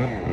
Yeah.